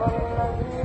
الذي